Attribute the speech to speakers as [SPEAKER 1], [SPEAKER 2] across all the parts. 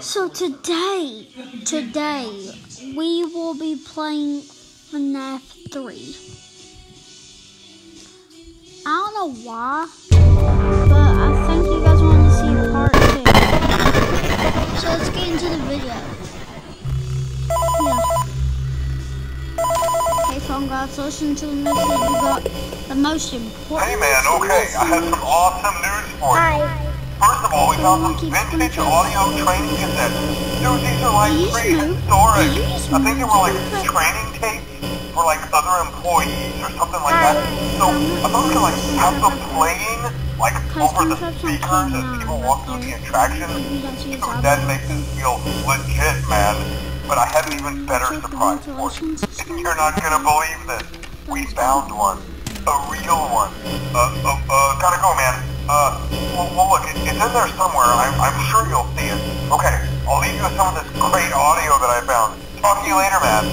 [SPEAKER 1] So today, today we will be playing FNAF 3. I don't know why, but I think you guys want to see part 2. So let's get into the video. Yeah. Hey phone guys, listen to the message. We got the most important
[SPEAKER 2] Hey man, okay, I have some awesome news for you.
[SPEAKER 1] Hi.
[SPEAKER 2] First of all, we found some vintage audio training cassettes. Dude, these are like
[SPEAKER 1] These
[SPEAKER 2] freaking
[SPEAKER 1] move-
[SPEAKER 2] storage.
[SPEAKER 1] these
[SPEAKER 2] I think they were like training tapes for like other employees or something like that. So I thought we could like have them playing like over the speakers as people walk through the attraction. Dude, that makes us feel legit, man. But I have an even better surprise for you. You're not gonna believe this. We found one. A real one. Uh, uh, uh, gotta go, man. It's in there somewhere. I'm, I'm sure you'll see it. Okay, I'll leave you with some of this great audio that I found. Talk to you later, man.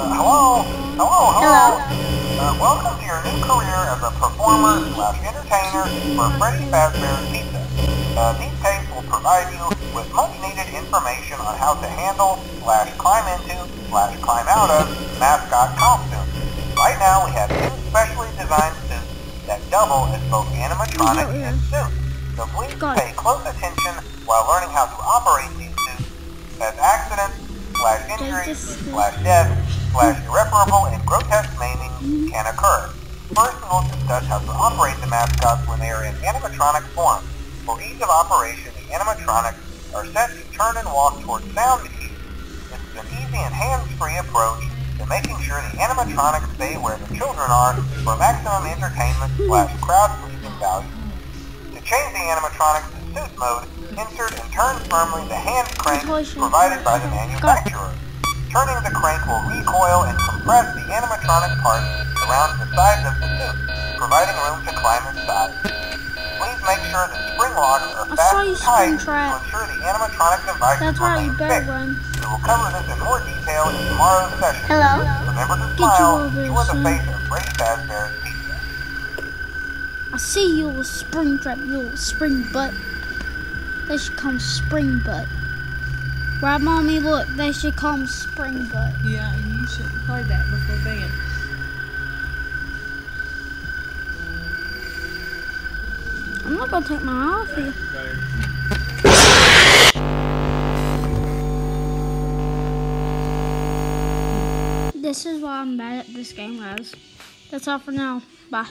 [SPEAKER 2] Uh, hello? Hello, hello? Uh, welcome to your new career as a performer slash entertainer for Freddy Fazbear's Pizza. Uh, these tapes will provide you with much needed information on how to handle slash climb into slash climb out of mascot costumes. Right now we have two specially designed double as both animatronic and suit, So please
[SPEAKER 1] it.
[SPEAKER 2] pay close attention while learning how to operate these suits as accidents slash injuries slash death slash irreparable and grotesque maiming can occur. First, we will discuss how to operate the mascots when they are in animatronic form. For ease of operation, the animatronics are set to turn and walk towards sound cues. This is an easy and hands-free approach to making sure the animatronics stay where the children are for maximum entertainment slash crowd-pleasing value. To change the animatronics to suit mode, insert and turn firmly the hand crank provided by the manufacturer. Turning the crank will recoil and compress the animatronic parts around the sides of the suit, providing room to climb inside. Please make sure the spring locks are
[SPEAKER 1] I saw
[SPEAKER 2] fast
[SPEAKER 1] you
[SPEAKER 2] and tight
[SPEAKER 1] Springtrap.
[SPEAKER 2] to ensure the animatronic devices
[SPEAKER 1] That's why you
[SPEAKER 2] remain
[SPEAKER 1] better
[SPEAKER 2] fixed.
[SPEAKER 1] run.
[SPEAKER 2] We will cover this in more detail in tomorrow's session.
[SPEAKER 1] Hello?
[SPEAKER 2] Remember to
[SPEAKER 1] you
[SPEAKER 2] smile.
[SPEAKER 1] over
[SPEAKER 2] You are the
[SPEAKER 1] soon.
[SPEAKER 2] face of Freddy Fazbear's Pizza.
[SPEAKER 1] I see you little Springtrap, you little spring butt. They should call him spring butt. Right, mommy? Look, they should call him spring butt.
[SPEAKER 3] Yeah, and you should play that before bed.
[SPEAKER 1] I'm not gonna take my off you. This is why I'm bad at this game, guys. That's all for now. Bye.